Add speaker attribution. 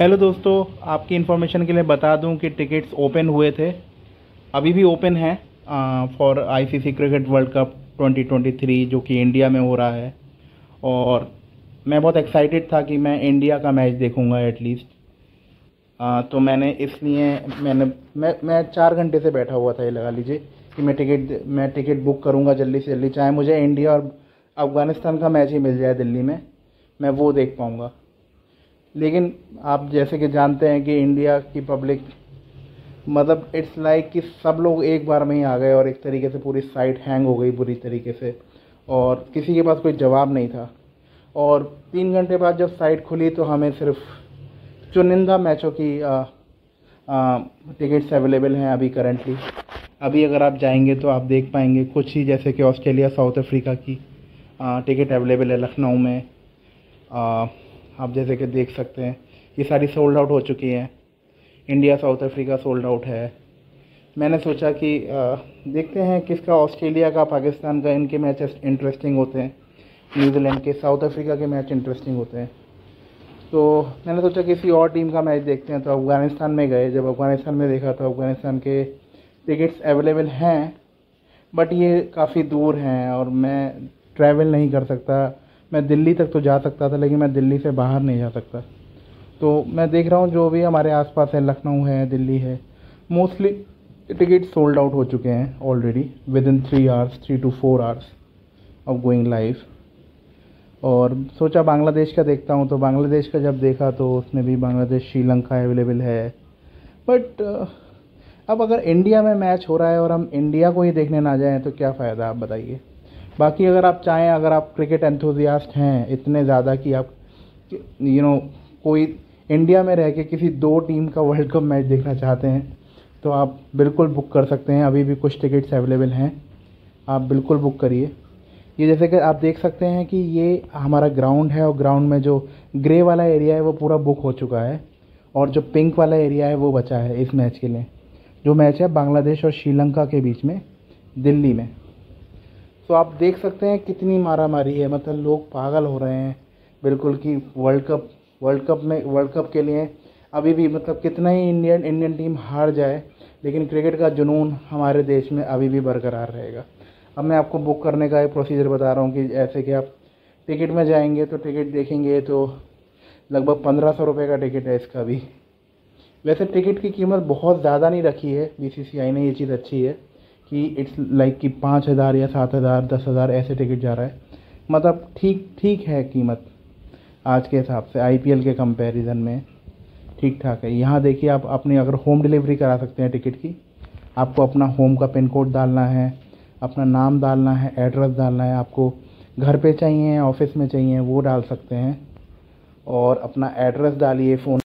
Speaker 1: Hello दोस्तों, आपकी information के लिए बता दूँ कि टिकट्स ओपन हुए थे। अभी भी ओपन हैं for ICC cricket World Cup 2023 जो कि इंडिया में हो रहा है। और मैं बहुत एक्साइटेड था कि मैं इंडिया का मैच देखूँगा एटलीस्ट तो मैंने इसलिए मैंने, मैं मैं चार घंटे से बैठा हुआ था, ये लगा लीजिए, कि मैं टिकट मैं टिकट बुक करूँगा जल्दी से जल्दी, चाहे मुझे इंडिया और अफ़गानिस्तान का मैच ही मिल जाए दिल्ली में, मैं वो देख पाऊँगा। लेकिन आप जैसे कि जानते हैं कि इंडिया की पब्लिक मतलब इट्स लाइक कि सब लोग एक बार में ही आ गए और एक तरीके से पूरी साइट हैंग हो गई बुरी तरीके से। और किसी के पास कोई जवाब नहीं था। और तीन घंटे बाद जब साइट खुली तो हमें सिर्फ़ चुनिंदा मैचों की टिकट्स अवेलेबल हैं अभी करेंटली अभी अगर आप जाएँगे तो आप देख पाएँगे कुछ ही जैसे कि ऑस्ट्रेलिया साउथ अफ्रीका की टिकट अवेलेबल है लखनऊ में। आ, आप जैसे कि देख सकते हैं ये सारी सोल्ड आउट हो चुकी हैं। India South Africa sold out है। मैंने सोचा कि आ, देखते हैं किसका ऑस्ट्रेलिया का पाकिस्तान का इनके मैच इंटरेस्टिंग होते हैं। न्यूजीलैंड के साउथ अफ्रीका के मैच इंटरेस्टिंग होते हैं। तो मैंने सोचा किसी और टीम का मैच देखते हैं। तो अफ़गानिस्तान में गए। जब अफ़गानिस्तान में देखा तो अफ़गानिस्तान के टिकट्स अवेलेबल हैं बट ये काफ़ी दूर हैं और मैं ट्रैवल नहीं कर सकता। मैं दिल्ली तक तो जा सकता था, लेकिन मैं दिल्ली से बाहर नहीं जा सकता। तो मैं देख रहा हूँ, जो भी हमारे आसपास है, लखनऊ है, दिल्ली है मोस्टली टिकट सोल्ड आउट हो चुके हैं already within three hours three two four hours of going live और सोचा बांग्लादेश का देखता हूँ तो बांग्लादेश का जब देखा तो उसमें भी बांग्लादेश, श्रीलंका अवेलेबल है। बट अब अगर इंडिया में मैच हो रहा है और हम इंडिया को ही देखने ना जाएँ तो क्या फ़ायदा, आप बताइए। बाकी अगर आप चाहें, अगर आप क्रिकेट एंथुजियास्ट हैं, इतने ज़्यादा कि आप यू नो कोई इंडिया में रह के किसी दो टीम का वर्ल्ड कप मैच देखना चाहते हैं तो आप बिल्कुल बुक कर सकते हैं। अभी भी कुछ टिकट्स अवेलेबल हैं। आप बिल्कुल बुक करिए। ये जैसे कि आप देख सकते हैं कि ये हमारा ग्राउंड है और ग्राउंड में जो ग्रे वाला एरिया है, वो पूरा बुक हो चुका है और जो पिंक वाला एरिया है, वो बचा है इस मैच के लिए। जो मैच है बांग्लादेश और श्रीलंका के बीच में, दिल्ली में। तो आप देख सकते हैं कितनी मारा मारी है। मतलब लोग पागल हो रहे हैं। बिल्कुल कि वर्ल्ड कप वर्ल्ड कप में, वर्ल्ड कप के लिए अभी भी मतलब कितना ही इंडियन इंडियन टीम हार जाए, लेकिन क्रिकेट का जुनून हमारे देश में अभी भी बरकरार रहेगा। अब मैं आपको बुक करने का एक प्रोसीजर बता रहा हूँ कि ऐसे कि आप टिकट में जाएँगे तो टिकट देखेंगे तो लगभग पंद्रह सौ रुपये का टिकट है इसका भी। वैसे टिकट की कीमत बहुत ज़्यादा नहीं रखी है। बीसीसीआई ने ये चीज़ अच्छी है। कि इट्स लाइक कि पाँच हज़ार या सात हज़ार, दस हज़ार ऐसे टिकट जा रहा है। मतलब ठीक ठीक है कीमत आज के हिसाब से आईपीएल के कंपैरिजन में। ठीक ठाक है। यहाँ देखिए आप अपनी अगर होम डिलीवरी करा सकते हैं टिकट की। आपको अपना होम का पिन कोड डालना है, अपना नाम डालना है एड्रेस डालना है, आपको घर पे चाहिए ऑफ़िस में चाहिए, वो डाल सकते हैं। और अपना एड्रेस डालिए फ़ोन